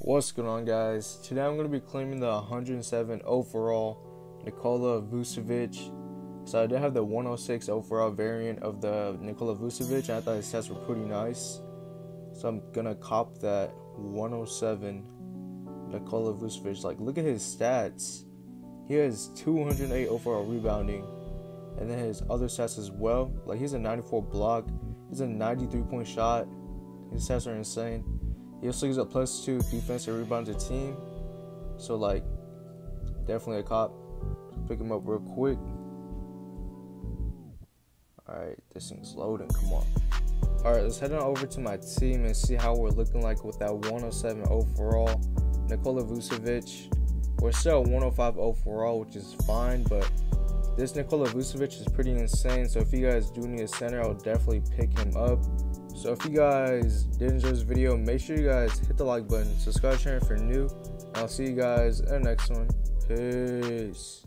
What's going on guys? Today I'm going to be claiming the 107 overall Nikola Vucevic. So I did have the 106 overall variant of the Nikola Vucevic and I thought his stats were pretty nice. So I'm going to cop that 107 Nikola Vucevic. Like look at his stats. He has 208 overall rebounding and then his other stats as well. Like he's a 94 block, he's a 93 point shot. His stats are insane. He also gives a plus two defensive rebound to team. So like definitely a cop. Pick him up real quick. Alright, this thing's loading. Come on. Alright, let's head on over to my team and see how we're looking like with that 107 overall. Nikola Vucevic. We're still 105 overall, which is fine, but this Nikola Vucevic is pretty insane. So if you guys do need a center, I'll definitely pick him up. So if you guys did enjoy this video, make sure you guys hit the like button, subscribe channel if you're new, and I'll see you guys in the next one. Peace.